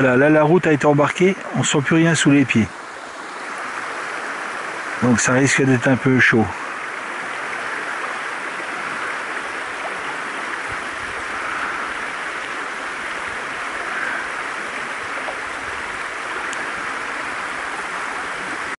Voilà, là la route a été embarquée, on sent plus rien sous les pieds. Donc ça risque d'être un peu chaud.